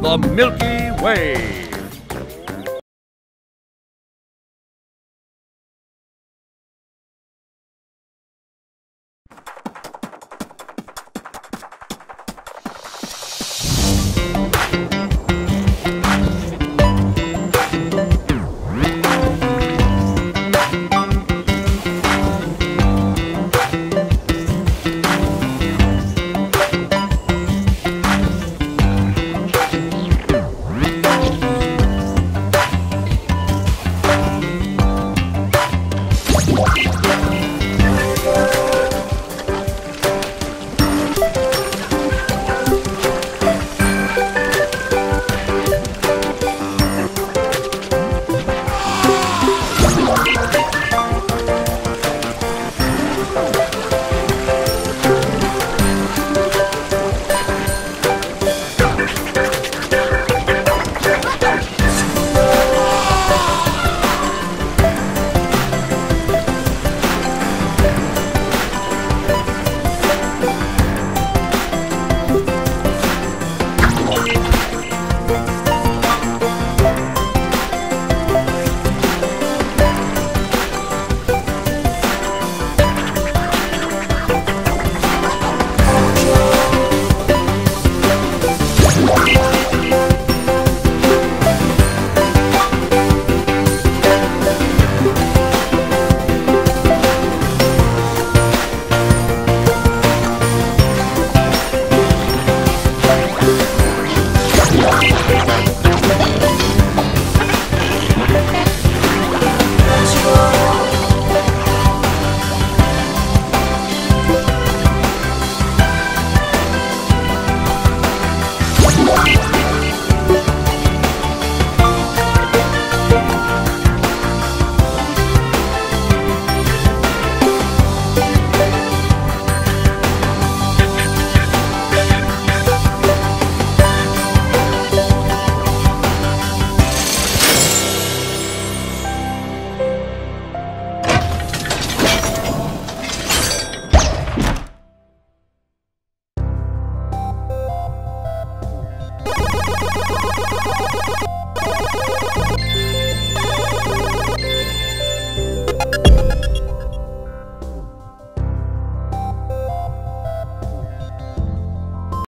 the Milky Way.